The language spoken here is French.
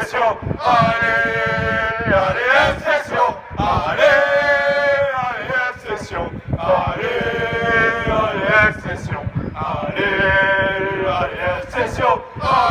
session, allez, allez, F session, allez, allez, F session, allez, allez, F session, allez, allez, F session, allez.